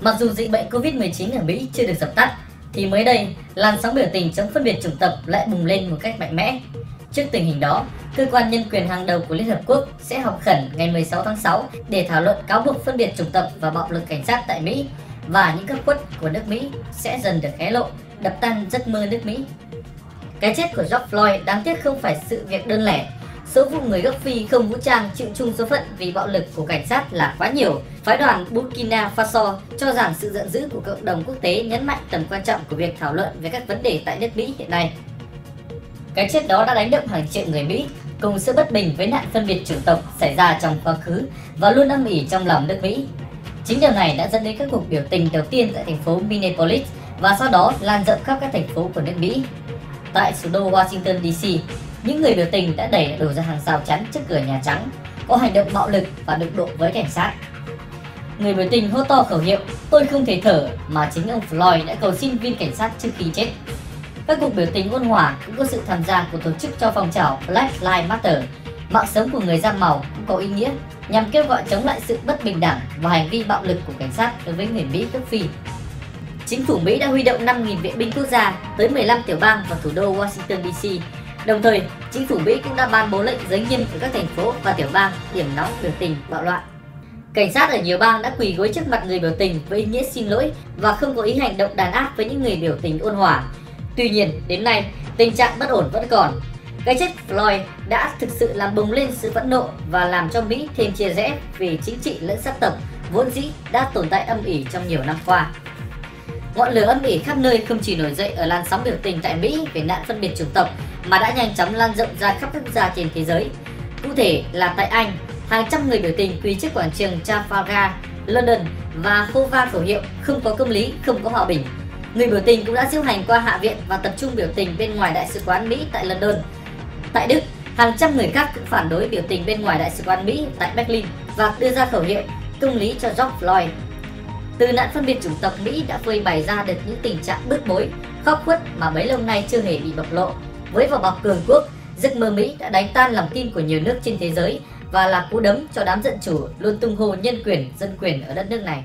Mặc dù dịch bệnh Covid-19 ở Mỹ chưa được dập tắt, thì mới đây, làn sóng biểu tình chống phân biệt chủng tộc lại bùng lên một cách mạnh mẽ. Trước tình hình đó, cơ quan nhân quyền hàng đầu của Liên Hợp Quốc sẽ họp khẩn ngày 16 tháng 6 để thảo luận cáo buộc phân biệt chủng tộc và bạo lực cảnh sát tại Mỹ và những góc khuất của nước Mỹ sẽ dần được hé lộ, đập tan giấc mơ nước Mỹ. Cái chết của George Floyd đáng tiếc không phải sự việc đơn lẻ. Số vụ người gốc Phi không vũ trang chịu chung số phận vì bạo lực của cảnh sát là quá nhiều. Phái đoàn Burkina Faso cho rằng sự giận dữ của cộng đồng quốc tế nhấn mạnh tầm quan trọng của việc thảo luận về các vấn đề tại nước Mỹ hiện nay. Cái chết đó đã đánh động hàng triệu người Mỹ cùng sự bất bình với nạn phân biệt chủng tộc xảy ra trong quá khứ và luôn âm ỉ trong lòng nước Mỹ. Chính điều này đã dẫn đến các cuộc biểu tình đầu tiên tại thành phố Minneapolis và sau đó lan rộng khắp các thành phố của nước Mỹ. Tại thủ đô Washington DC, những người biểu tình đã đẩy đổ ra hàng rào chắn trước cửa Nhà Trắng, có hành động bạo lực và đụng độ với cảnh sát. Người biểu tình hô to khẩu hiệu tôi không thể thở mà chính ông Floyd đã cầu xin viên cảnh sát trước khi chết. Các cuộc biểu tình ôn hòa cũng có sự tham gia của tổ chức cho phong trào Black Lives Matter. Mạng sống của người da màu cũng có ý nghĩa nhằm kêu gọi chống lại sự bất bình đẳng và hành vi bạo lực của cảnh sát đối với người Mỹ gốc Phi. Chính phủ Mỹ đã huy động 5.000 viện binh quốc gia tới 15 tiểu bang và thủ đô Washington DC. Đồng thời, chính phủ Mỹ cũng đã ban bố lệnh giới nghiêm ở các thành phố và tiểu bang điểm nóng biểu tình bạo loạn. Cảnh sát ở nhiều bang đã quỳ gối trước mặt người biểu tình với ý nghĩa xin lỗi và không có ý hành động đàn áp với những người biểu tình ôn hòa. Tuy nhiên, đến nay, tình trạng bất ổn vẫn còn. Cái chết Floyd đã thực sự làm bùng lên sự phẫn nộ và làm cho Mỹ thêm chia rẽ về chính trị lẫn sắc tộc vốn dĩ đã tồn tại âm ỉ trong nhiều năm qua. Ngọn lửa âm ỉ khắp nơi không chỉ nổi dậy ở làn sóng biểu tình tại Mỹ về nạn phân biệt chủng tộc mà đã nhanh chóng lan rộng ra khắp các quốc gia trên thế giới. Cụ thể là tại Anh, hàng trăm người biểu tình quỳ trước quảng trường Trafalgar, London và hô vang khẩu hiệu không có công lý, không có hòa bình. Người biểu tình cũng đã diễu hành qua Hạ viện và tập trung biểu tình bên ngoài đại sứ quán Mỹ tại London. Tại Đức, hàng trăm người khác cũng phản đối biểu tình bên ngoài đại sứ quán Mỹ tại Berlin và đưa ra khẩu hiệu công lý cho George Floyd. Từ nạn phân biệt chủng tộc Mỹ đã phơi bày ra được những tình trạng bức bối, khóc khuất mà bấy lâu nay chưa hề bị bộc lộ. Với vỏ bọc cường quốc, giấc mơ Mỹ đã đánh tan lòng tin của nhiều nước trên thế giới và là cú đấm cho đám dân chủ luôn tung hô nhân quyền, dân quyền ở đất nước này.